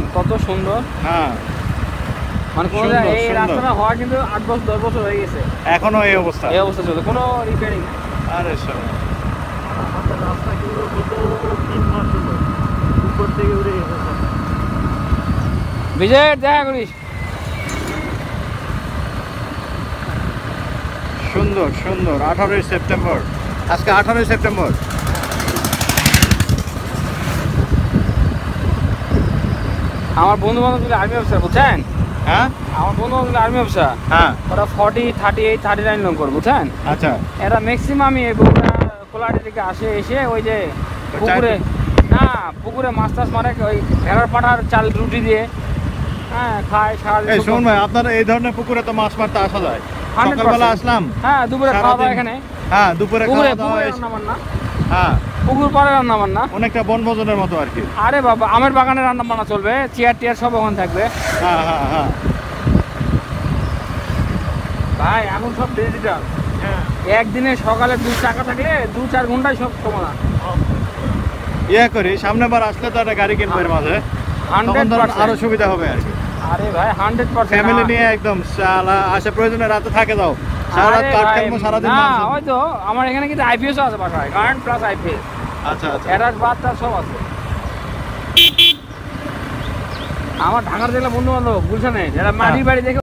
দেখছেন কত সুন্দর। হ্যাঁ। মানে কোনো এই। রাস্তাটা হওয়া কিন্তু আট বছর দশ বছর হয়ে গেছে। এখনও এই অবস্থা। এই অবস্থা চলছে কোনো রিপেয়ারিং আরে শালা। উপর থেকে উড়ে গেছে বিজয়ের দেখা করিস। সুন্দর সুন্দর। আঠারোই সেপ্টেম্বর। আজকে আঠারোই সেপ্টেম্বর। আমার বন্ধু বান্ধব আর্মি অফিসার বুঝছেন? হ্যাঁ? আমার বন্ধু বান্ধব আর্মি অফিসার হ্যাঁ। ওরা forty thirty eight thirty nine loan বুঝছেন? আচ্ছা। এরা ম্যাক্সিমামই এই থেকে আসে এসে ওই যে পুকুরে না পুকুরে মাছ টাছ মারে ওই ভেড়ার পাঠার চাল রুটি দিয়ে। হ্যাঁ খায় শুনুন ভাই আপনার এই ধরনের পুকুরে তো মাছ মারতে আসা যায়। সকালবেলা আসলাম। হ্যাঁ দুপুরে খাওয়া দাওয়া এখানে। হ্যাঁ দুপুরে খাওয়া দাওয়া হ্যাঁ। পুকুর পাড়ে রান্না বান্না? অনেকটা বনভোজনের মতো আর কি। আরে বাবা আমের বাগানে রান্না বান্না চলবে চেয়ার টিয়ার সব ওখানে থাকবে। হ্যাঁ হ্যাঁ হ্যাঁ। ভাই এখন সব ডিজিটাল হ্যাঁ। একদিনে সকালে দু টাকা থাকলে দু চার ঘন্টায় সব সমাধান ইয়ে করি সামনে বার আসলে তো একটা গাড়ি কিনবো এর মাঝে। তখন হান্ড্রেড আরও সুবিধা হবে আর কি। আরে ভাই হান্ড্রেড পার্সেন্ট। ফ্যামিলি নিয়ে একদম আসে প্রয়োজনে রাতে থাকে দাও সারা রাত কাঠ সারা দিন না মাছ- ওই তো আমার এখানে কিন্তু আইপিএসও আছে বাসায় কারেন্ট প্লাস আইপিএস আচ্ছা আচ্ছা। অ্যাটাচ বাচ্চা সব আছে। আমার ঢাকার জেলা বন্ধু বান্ধব বুঝছে না যারা মাটির বাড়ি দেখে